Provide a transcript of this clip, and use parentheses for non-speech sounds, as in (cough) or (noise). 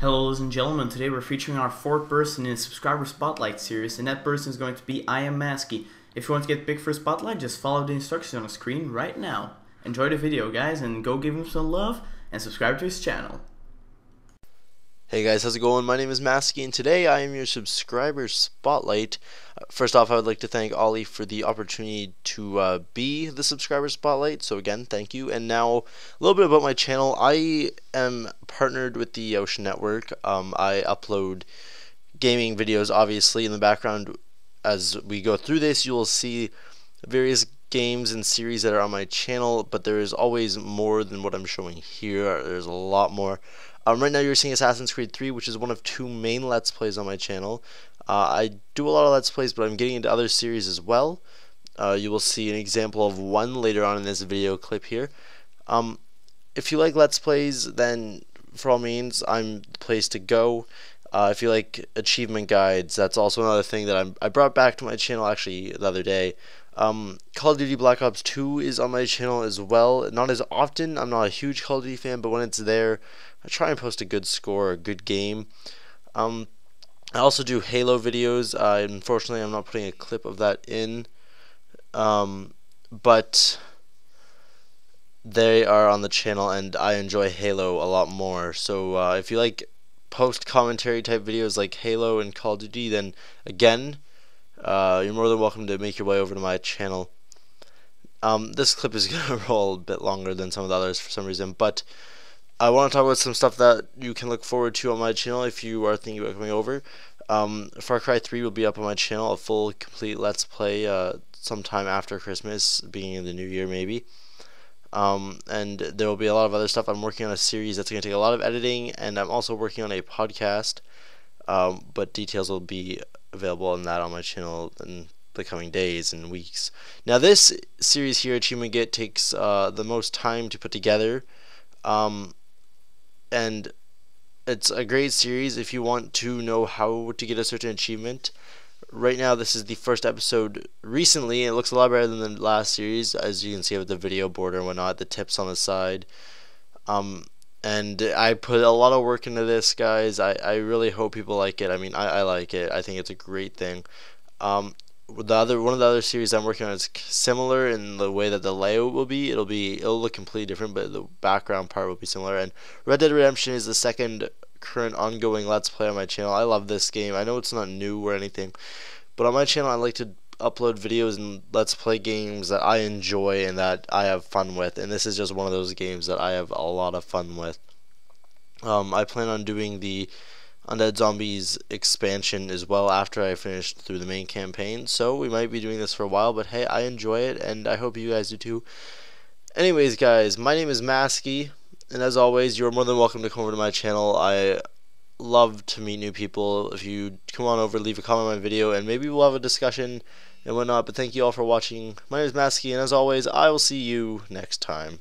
Hello, ladies and gentlemen. Today we're featuring our fourth person in the subscriber spotlight series, and that person is going to be I am Masky. If you want to get picked for spotlight, just follow the instructions on the screen right now. Enjoy the video, guys, and go give him some love and subscribe to his channel. Hey guys, how's it going? My name is Masky, and today I am your subscriber spotlight. Uh, first off, I would like to thank Olli for the opportunity to uh, be the subscriber spotlight. So again, thank you. And now a little bit about my channel. I am partnered with the Ocean Network. Um, I upload gaming videos, obviously, in the background. As we go through this, you will see various games and series that are on my channel, but there is always more than what I'm showing here. There's a lot more. Um, right now you're seeing Assassin's Creed 3, which is one of two main Let's Plays on my channel. Uh, I do a lot of Let's Plays, but I'm getting into other series as well. Uh, you will see an example of one later on in this video clip here. Um, if you like Let's Plays, then for all means, I'm the place to go. Uh, if you like achievement guides, that's also another thing that I'm, I brought back to my channel actually the other day. Um, Call of Duty Black Ops 2 is on my channel as well. Not as often, I'm not a huge Call of Duty fan, but when it's there, I try and post a good score, a good game. Um, I also do Halo videos. Uh, unfortunately, I'm not putting a clip of that in, um, but they are on the channel, and I enjoy Halo a lot more. So uh, if you like post commentary type videos like Halo and Call of Duty, then again, uh, you're more than welcome to make your way over to my channel. Um, this clip is (laughs) going to roll a bit longer than some of the others for some reason, but I want to talk about some stuff that you can look forward to on my channel if you are thinking about coming over. Um, Far Cry 3 will be up on my channel, a full, complete Let's Play uh, sometime after Christmas, beginning of the new year maybe. Um, and there will be a lot of other stuff. I'm working on a series that's going to take a lot of editing, and I'm also working on a podcast. Um, but details will be available on that on my channel in the coming days and weeks. Now, this series here, Achievement Get, takes uh, the most time to put together. Um, and it's a great series if you want to know how to get a certain achievement. Right now, this is the first episode recently. It looks a lot better than the last series, as you can see with the video border and whatnot, the tips on the side. Um, and I put a lot of work into this, guys. I, I really hope people like it. I mean, I, I like it. I think it's a great thing. Um, the other one of the other series I'm working on is similar in the way that the layout will be. It'll be it'll look completely different, but the background part will be similar. And Red Dead Redemption is the second current ongoing Let's Play on my channel. I love this game. I know it's not new or anything, but on my channel I like to upload videos and Let's Play games that I enjoy and that I have fun with. And this is just one of those games that I have a lot of fun with. Um, I plan on doing the Undead Zombies expansion as well after I finish through the main campaign. So we might be doing this for a while, but hey, I enjoy it and I hope you guys do too. Anyways, guys, my name is Masky, and as always, you're more than welcome to come over to my channel. I love to meet new people. If you come on over, leave a comment on my video, and maybe we'll have a discussion and whatnot. But thank you all for watching. My name is Masky, and as always, I will see you next time.